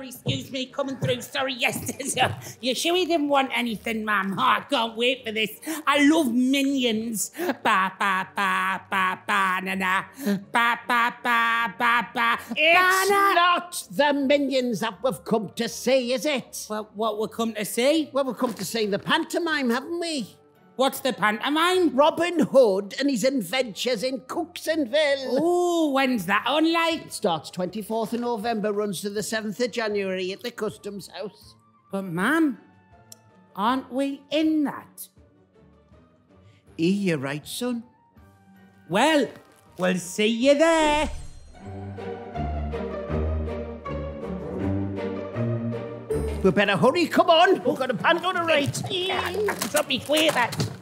sorry, excuse me, coming through. Sorry, yes. you sure you didn't want anything, ma'am? Oh, I can't wait for this. I love minions. Ba ba ba ba ba na na. Ba ba ba ba ba. It's ba, not the minions that we've come to see, is it? Well, what we've come to see? Well, we've come to see the pantomime, haven't we? What's the pantomime? Robin Hood and his adventures in Cooksonville. Oh, when's that on like? Starts 24th of November, runs to the 7th of January at the Customs House. But, ma'am, aren't we in that? Eh, you're right, son. Well, we'll see you there. We better hurry, come on. We've got a panto to write. Drop me clear that.